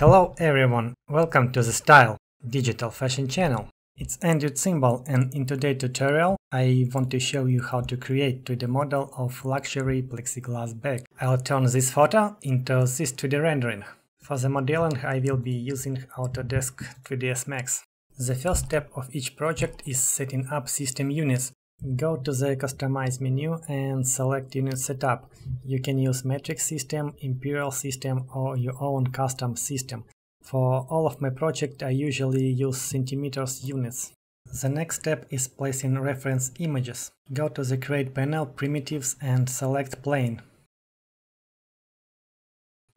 Hello everyone, welcome to the Styllle Digital Fashion channel. It's Andrew Symbol and in today's tutorial I want to show you how to create 2D model of luxury plexiglass bag. I'll turn this photo into this 2D rendering. For the modeling I will be using Autodesk 3ds Max. The first step of each project is setting up system units. Go to the Customize menu and select Unit Setup. You can use metric system, imperial system or your own custom system. For all of my projects I usually use centimeters units. The next step is placing reference images. Go to the Create panel, Primitives and select Plane.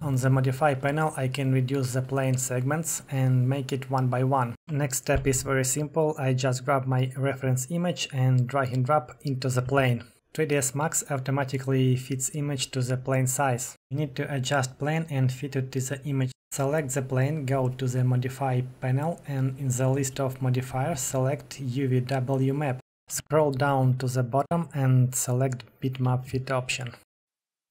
On the Modify panel I can reduce the plane segments and make it one by one. Next step is very simple, I just grab my reference image and drag and drop into the plane. 3ds Max automatically fits image to the plane size. You need to adjust plane and fit it to the image. Select the plane, go to the Modify panel and in the list of modifiers select UVW map. Scroll down to the bottom and select bitmap fit option.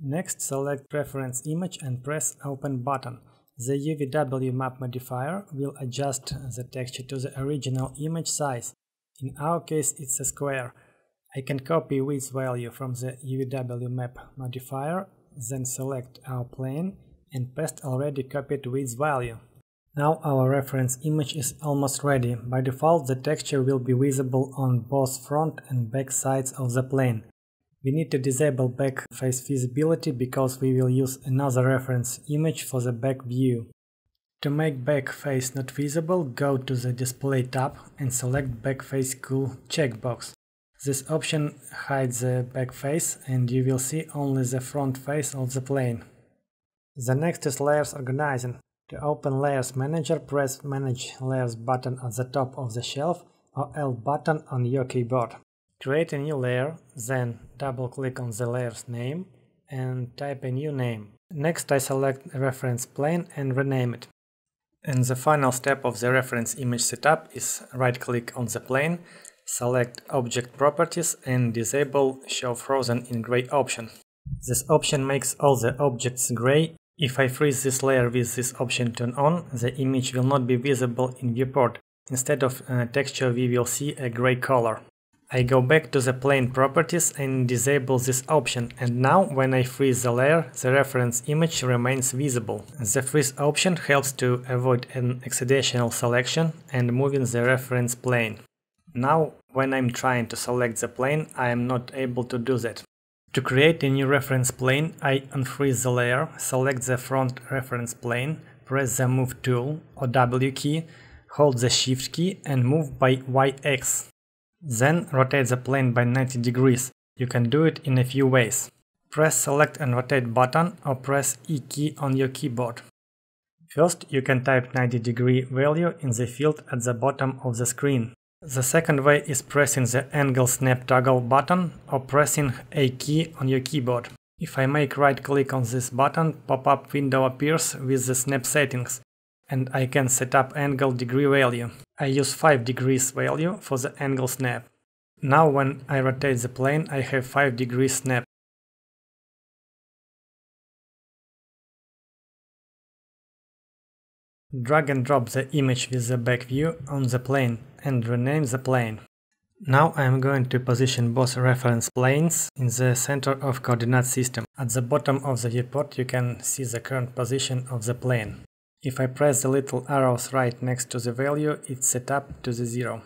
Next select reference image and press open button. The UVW map modifier will adjust the texture to the original image size. In our case it's a square. I can copy width value from the UVW map modifier, then select our plane and paste already copied width value. Now our reference image is almost ready. By default the texture will be visible on both front and back sides of the plane. We need to disable back face visibility because we will use another reference image for the back view. To make back face not visible, go to the Display tab and select Back Face Cull checkbox. This option hides the back face and you will see only the front face of the plane. The next is Layers Organizing. To open Layers Manager, press Manage Layers button at the top of the shelf or L button on your keyboard. Create a new layer, then double click on the layer's name and type a new name. Next I select reference plane and rename it. And the final step of the reference image setup is right click on the plane, select object properties and disable show frozen in gray option. This option makes all the objects gray. If I freeze this layer with this option turned on, the image will not be visible in viewport. Instead of uh, texture we will see a gray color. I go back to the plane properties and disable this option and now when I freeze the layer, the reference image remains visible. The freeze option helps to avoid an accidental selection and moving the reference plane. Now when I'm trying to select the plane, I am not able to do that. To create a new reference plane, I unfreeze the layer, select the front reference plane, press the Move tool or W key, hold the Shift key and move by Y axis. Then rotate the plane by 90 degrees. You can do it in a few ways. Press select and rotate button or press E key on your keyboard. First, you can type 90 degree value in the field at the bottom of the screen. The second way is pressing the angle snap toggle button or pressing A key on your keyboard. If I make right click on this button, pop-up window appears with the snap settings and I can set up angle degree value. I use 5 degrees value for the angle snap. Now when I rotate the plane I have 5 degrees snap. Drag and drop the image with the back view on the plane and rename the plane. Now I am going to position both reference planes in the center of coordinate system. At the bottom of the viewport you can see the current position of the plane. If I press the little arrows right next to the value, it's set up to the zero.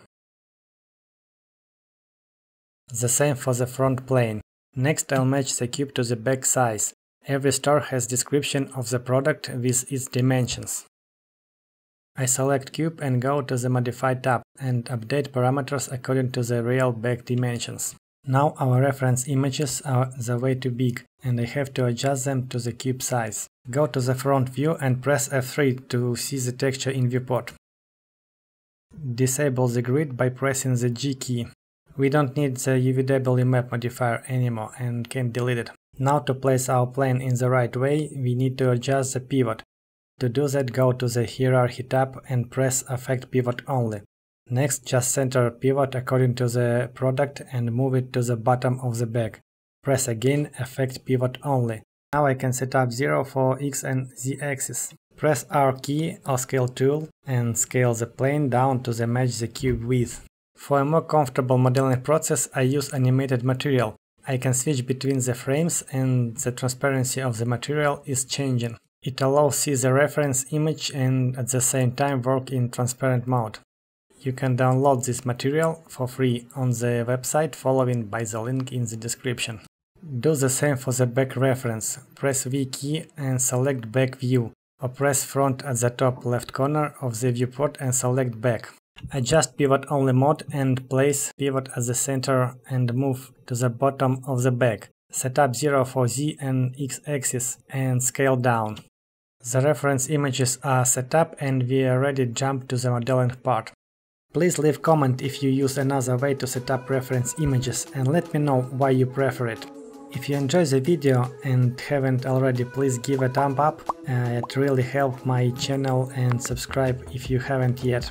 The same for the front plane. Next I'll match the cube to the back size. Every star has description of the product with its dimensions. I select cube and go to the Modify tab and update parameters according to the real back dimensions. Now our reference images are the way too big and I have to adjust them to the cube size. Go to the front view and press F3 to see the texture in viewport. Disable the grid by pressing the G key. We don't need the UVW map modifier anymore and can delete it. Now to place our plane in the right way, we need to adjust the pivot. To do that, go to the Hierarchy tab and press Affect Pivot Only. Next, just center pivot according to the product and move it to the bottom of the bag. Press again Affect Pivot Only. Now I can set up 0 for X and Z axis. Press R key or scale tool and scale the plane down to the match the cube width. For a more comfortable modeling process I use animated material. I can switch between the frames and the transparency of the material is changing. It allows see the reference image and at the same time work in transparent mode. You can download this material for free on the website following by the link in the description. Do the same for the back reference. Press V key and select back view or press front at the top left corner of the viewport and select back. Adjust pivot only mode and place pivot at the center and move to the bottom of the back. Set up 0 for Z and X axis and scale down. The reference images are set up and we already ready jump to the modeling part. Please leave comment if you use another way to set up reference images and let me know why you prefer it. If you enjoyed the video and haven't already, please give a thumb up, uh, it really helps my channel and subscribe if you haven't yet.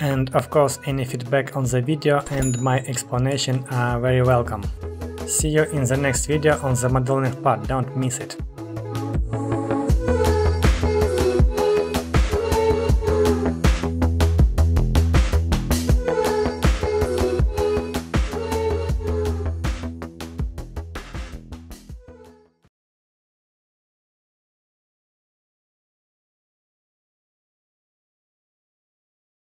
And of course any feedback on the video and my explanation are very welcome. See you in the next video on the modeling part, don't miss it.